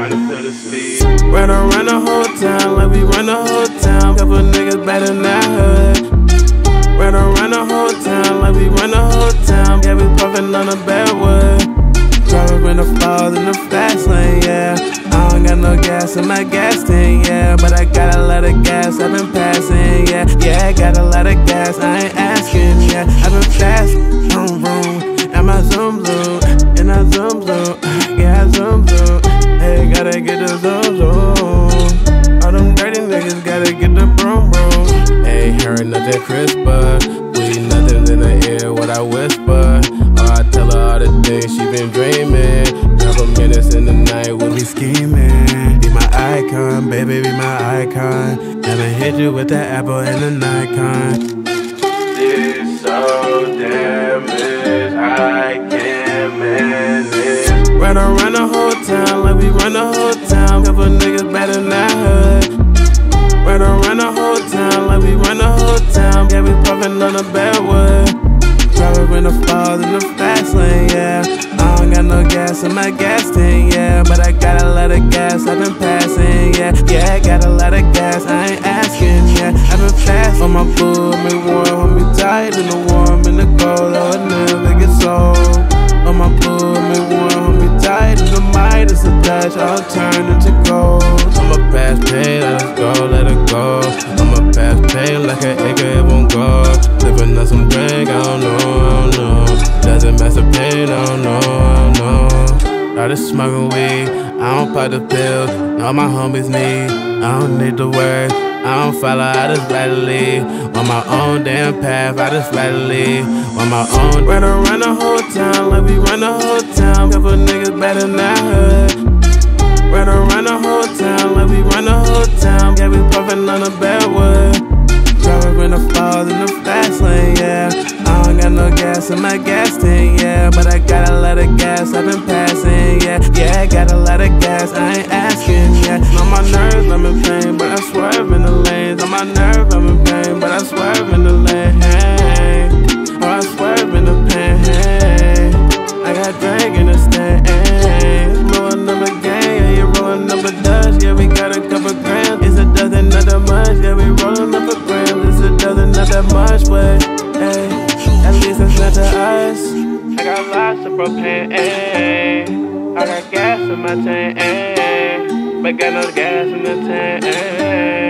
trying to feel the speed. Run around the whole town like we run the whole town. Couple niggas better not hurt. Run around the whole town like we run the whole town. Yeah, we puffin' on a bad word. Driving when the falls in the fast lane, yeah. I don't got no gas in my gas tank, yeah. But I got a lot of gas I've been passing, yeah. Yeah, I got a lot of gas, I ain't Nothing crisper. We nothing in the ear, what I whisper. Oh, I tell her all the things she been dreaming. Couple minutes in the night, we'll be scheming. Be my icon, baby, be my icon. Never hit you with the apple and the Nikon. It's so damaged, I can't manage. Run around the whole town like we run the whole town. Couple niggas better that hood. Run around the whole town like Yeah, we puffin' on the Backwood. Driving in the falls in the fast lane, yeah. I don't got no gas in my gas tank, yeah. But I got a lot of gas, I've been passing, yeah. Yeah, I got a lot of gas, I ain't asking, yeah. I've been fast on my boo, me warm, me tight in the warm, in the cold, oh, it never gets old. On my boo, me warm, me tight in the might, it's a touch, I'll turn into gold. I'ma pass pay, let us go, let it go. I'ma pay like an acre, it won't go. Living on some drink, I don't know, I don't know. Doesn't matter pain, I don't know, I don't know. All this smoking weed, I don't pop the pills. All my homies need, I don't need the word. I don't follow, I just readily On my own damn path, I just readily On my own Run around the whole town like we run the whole town Couple niggas better that hood Run around the whole town like we run the whole town Yeah, we puffin' on the Backwood Driving in the falls in the fast lane, yeah. I don't got no gas in my gas tank, yeah. But I got a lot of gas, I've been passing, that much But, hey, at least it's not to us I got lots of propane, ay. I got gas in my tank, ay. but got no gas in the tank. ay.